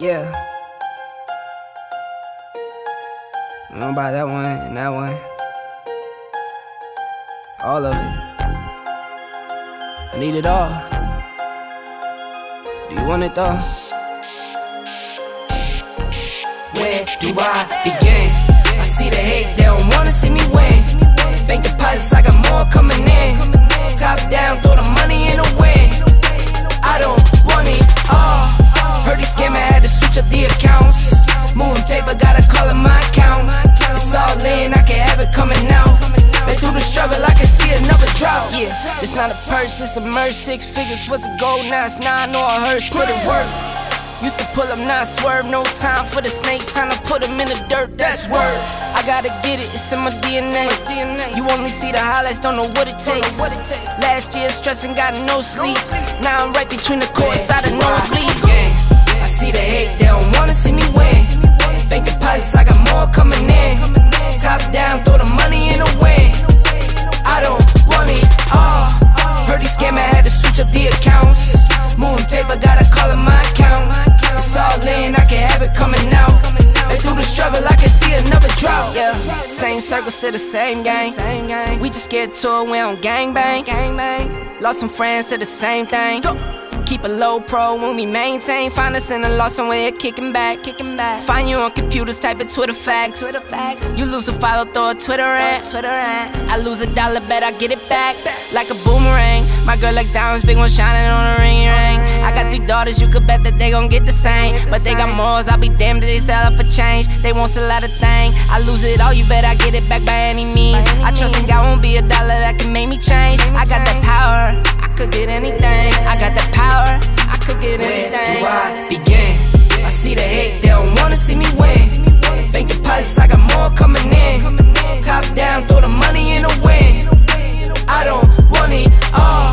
Yeah. I'm gonna buy that one and that one. All of it. I need it all. Do you want it though? Where do I begin? Not a purse, it's a merch. Six figures was a gold, now it's nine or a hearse. Put it work. Used to pull up, not swerve. No time for the snakes, time to put them in the dirt. That's word. I gotta get it, it's in my DNA. You only see the highlights, don't know what it takes. Last year, stressing, got no sleep. Now I'm right between the courts, out of nosebleeds. I can see another drought. Yeah, same circles to the same gang. We just get to it, we don't gang bang. Lost some friends to the same thing. Keep a low pro when we maintain. Find us in a lost somewhere, kicking back, kicking back. Find you on computers, type in Twitter facts. Twitter facts. You lose a follow, throw a Twitter rant. Twitter rant. I lose a dollar, bet I get it back like a boomerang. My girl likes diamonds, big one shining on a ring ring. I got three daughters, you could bet that they gon' get the same. But they got morals, I'll be damned if they sell it for change. They won't sell out a thing. I lose it all, you bet I get it back by any means. I trust in God won't be a dollar that can make me change. I got that power, I could get anything. I could anything. Where do I begin? I see the hate, they don't wanna see me win. Bank deposits, I got more coming in. Top down, throw the money in the wind. I don't want it all.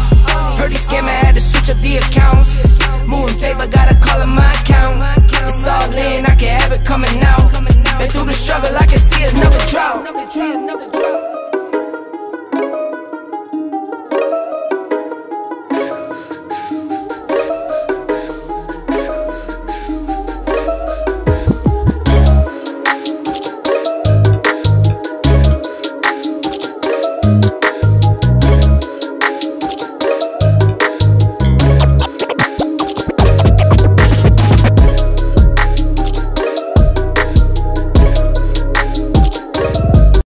Heard he scammer had to switch up the accounts. Moving paper, gotta call it my account. It's all in, I can have it coming out. Been through the struggle, I can see another drought.